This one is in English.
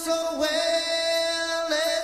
so well. Eh?